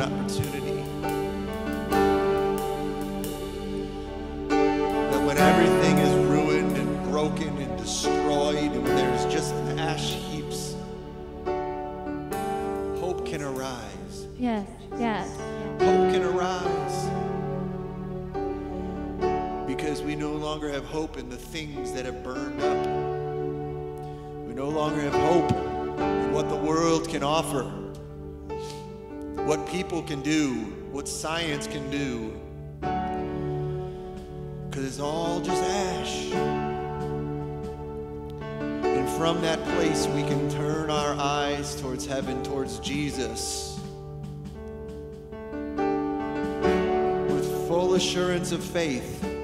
an opportunity. That when everything is ruined and broken and destroyed, and when there's just ash heaps, hope can arise. Yes, yes. Hope can arise. Because we no longer have hope in the things that have burned up. We no longer have hope in what the world can offer, people can do, what science can do. Because it's all just ash. And from that place, we can turn our eyes towards heaven, towards Jesus. with full assurance of faith.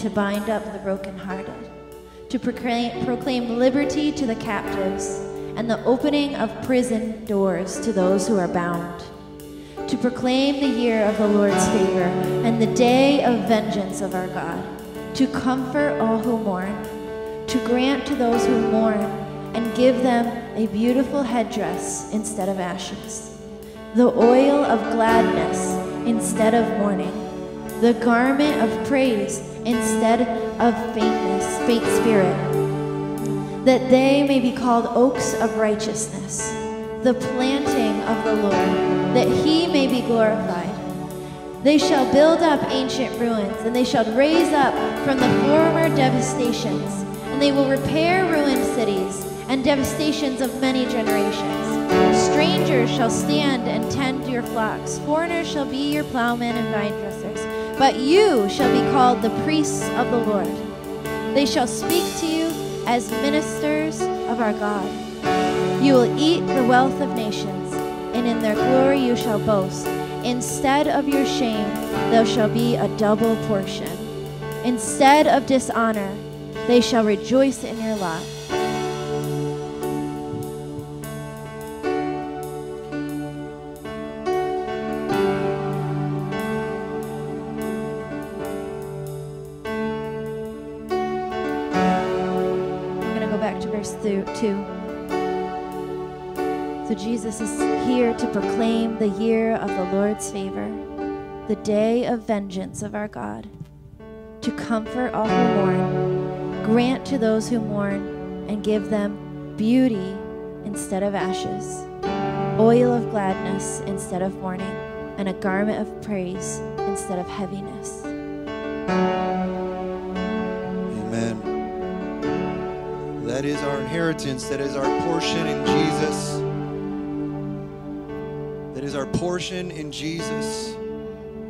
To bind up the brokenhearted, to proclaim, proclaim liberty to the captives, and the opening of prison doors to those who are bound to proclaim the year of the Lord's favor and the day of vengeance of our God, to comfort all who mourn, to grant to those who mourn and give them a beautiful headdress instead of ashes, the oil of gladness instead of mourning, the garment of praise instead of faintness, faint spirit, that they may be called oaks of righteousness, the planting of the Lord that he may be glorified. They shall build up ancient ruins, and they shall raise up from the former devastations, and they will repair ruined cities and devastations of many generations. Strangers shall stand and tend your flocks, foreigners shall be your plowmen and vine but you shall be called the priests of the Lord. They shall speak to you as ministers of our God. You will eat the wealth of nations and in their glory you shall boast. Instead of your shame, there shall be a double portion. Instead of dishonor, they shall rejoice in your lot. Jesus is here to proclaim the year of the Lord's favor, the day of vengeance of our God, to comfort all who mourn, grant to those who mourn, and give them beauty instead of ashes, oil of gladness instead of mourning, and a garment of praise instead of heaviness. Amen. That is our inheritance. That is our portion in Jesus is our portion in Jesus.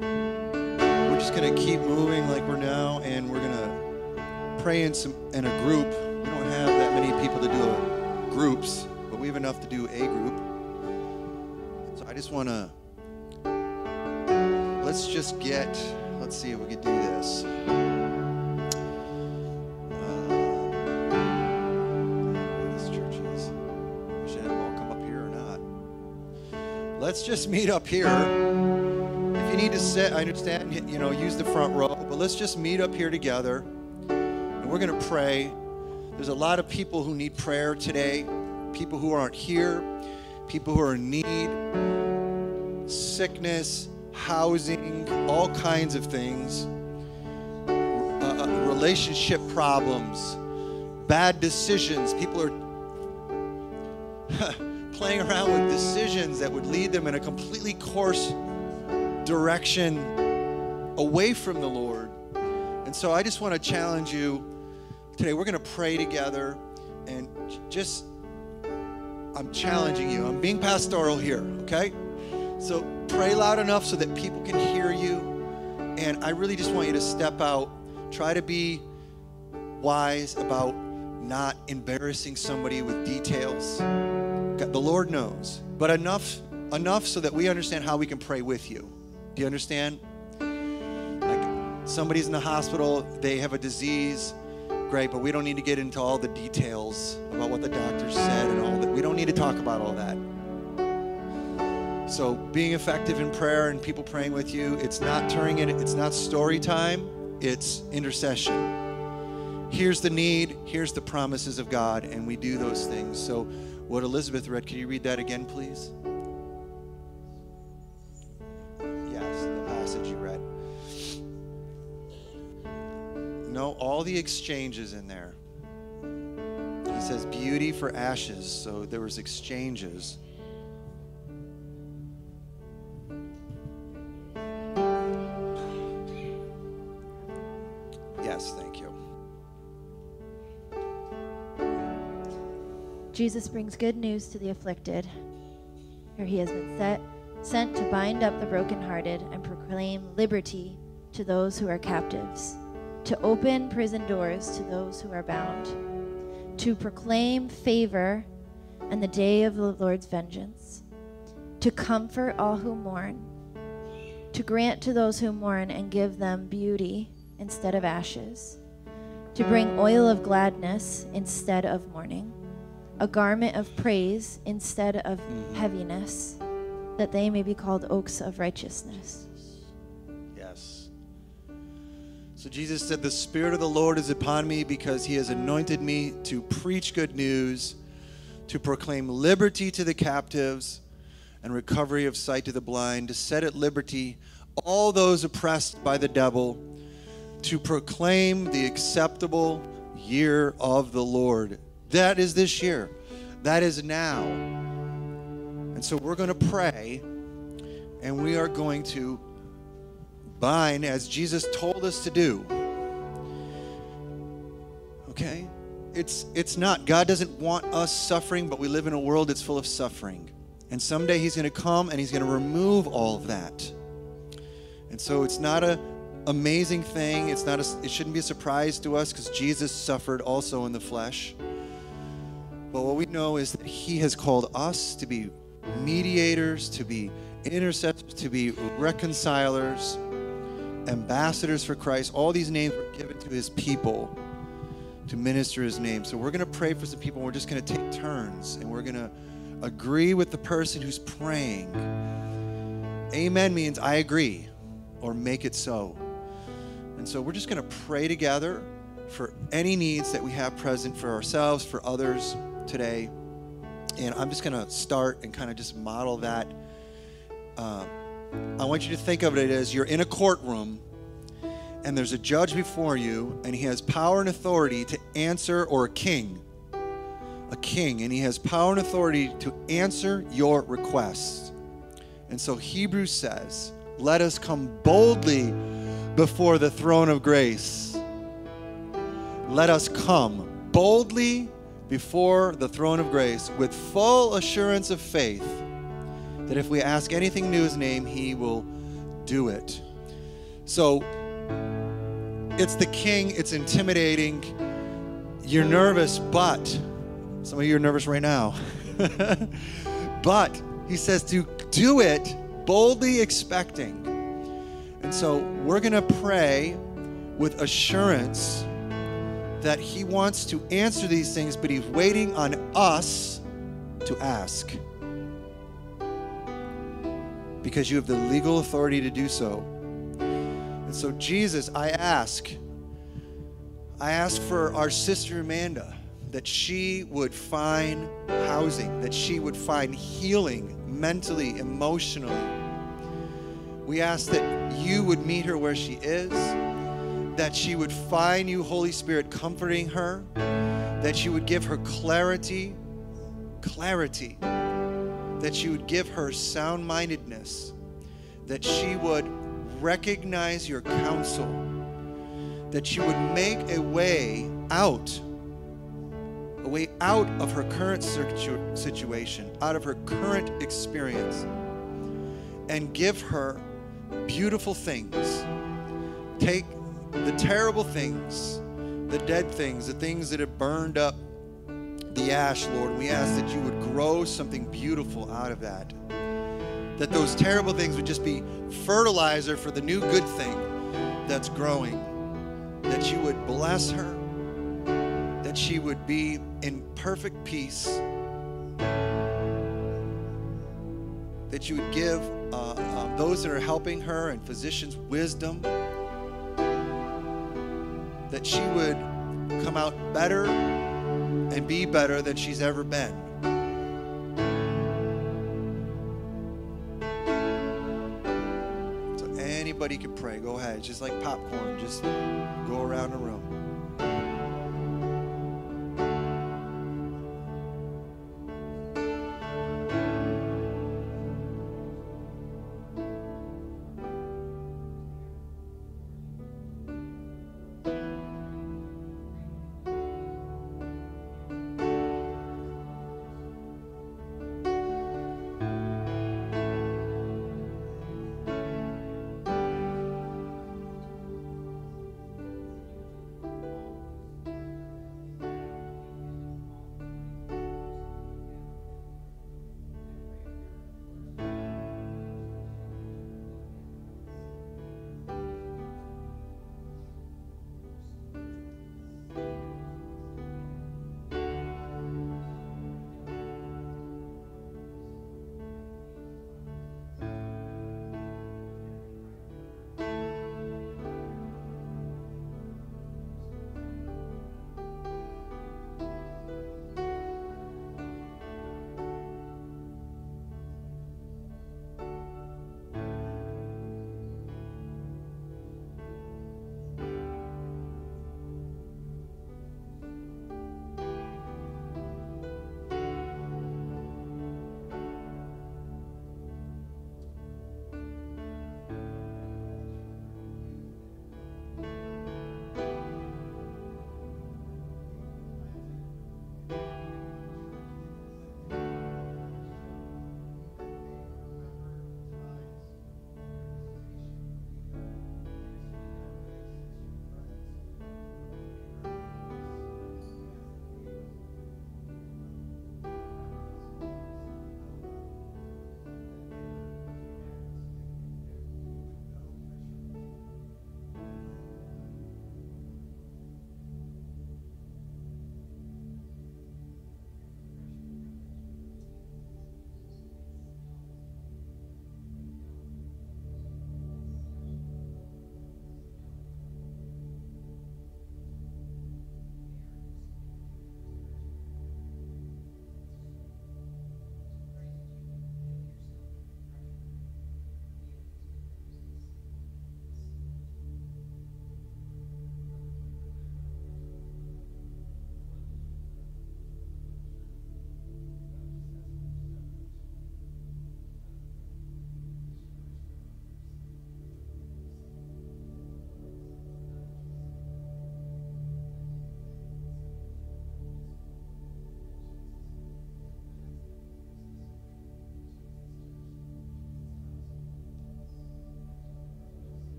We're just going to keep moving like we're now, and we're going to pray in, some, in a group. We don't have that many people to do groups, but we have enough to do a group. So I just want to, let's just get, let's see if we can do this. Let's just meet up here. If you need to sit, I understand, you know, use the front row, but let's just meet up here together. And we're going to pray. There's a lot of people who need prayer today, people who aren't here, people who are in need, sickness, housing, all kinds of things, uh, uh relationship problems, bad decisions. People are. playing around with decisions that would lead them in a completely course direction away from the Lord. And so I just want to challenge you today. We're going to pray together and just, I'm challenging you. I'm being pastoral here, okay? So pray loud enough so that people can hear you. And I really just want you to step out, try to be wise about not embarrassing somebody with details. The Lord knows, but enough enough so that we understand how we can pray with you. Do you understand? Like somebody's in the hospital, they have a disease, great, but we don't need to get into all the details about what the doctor said and all that. We don't need to talk about all that. So being effective in prayer and people praying with you, it's not turning it, it's not story time, it's intercession. Here's the need, here's the promises of God, and we do those things. So what Elizabeth read. Can you read that again, please? Yes, the passage you read. No, all the exchanges in there. He says beauty for ashes, so there was exchanges. Jesus brings good news to the afflicted, for he has been set sent to bind up the brokenhearted and proclaim liberty to those who are captives, to open prison doors to those who are bound, to proclaim favor and the day of the Lord's vengeance, to comfort all who mourn, to grant to those who mourn and give them beauty instead of ashes, to bring oil of gladness instead of mourning, a garment of praise instead of mm-hmm. heaviness, that they may be called oaks of righteousness. Yes. So Jesus said, The Spirit of the Lord is upon me because he has anointed me to preach good news, to proclaim liberty to the captives and recovery of sight to the blind, to set at liberty all those oppressed by the devil, to proclaim the acceptable year of the Lord. That is this year. That is now. And so we're going to pray and we are going to bind as Jesus told us to do. Okay? It's it's not God doesn't want us suffering, but we live in a world that's full of suffering. And someday he's going to come and he's going to remove all of that. And so it's not a amazing thing. It's not a, it shouldn't be a surprise to us cuz Jesus suffered also in the flesh. But what we know is that he has called us to be mediators, to be intercessors, to be reconcilers, ambassadors for Christ. All these names were given to his people to minister his name. So we're going to pray for some people. We're just going to take turns and we're going to agree with the person who's praying. Amen means I agree or make it so. And so we're just going to pray together for any needs that we have present for ourselves, for others today. And I'm just going to start and kind of just model that. Uh, I want you to think of it as you're in a courtroom and there's a judge before you and he has power and authority to answer, or a king, a king, and he has power and authority to answer your requests. And so Hebrews says, let us come boldly before the throne of grace. Let us come boldly before the throne of grace with full assurance of faith that if we ask anything in his name, he will do it. So it's the king, it's intimidating. You're nervous, but some of you are nervous right now. but he says to do it boldly expecting. And so we're going to pray with assurance that he wants to answer these things, but he's waiting on us to ask. Because you have the legal authority to do so. And so, Jesus, I ask, I ask for our sister Amanda that she would find housing, that she would find healing mentally, emotionally. We ask that you would meet her where she is, that she would find you, Holy Spirit, comforting her, that you would give her clarity, clarity, that you would give her sound mindedness, that she would recognize your counsel, that you would make a way out a way out of her current situ- situation, out of her current experience, and give her beautiful things. Take the terrible things, the dead things, the things that have burned up the ash, Lord. We ask that you would grow something beautiful out of that. That those terrible things would just be fertilizer for the new good thing that's growing. That you would bless her that she would be in perfect peace, that you would give uh, uh, those that are helping her and physicians wisdom, that she would come out better and be better than she's ever been. So anybody can pray. Go ahead. Just like popcorn. Just go around the room.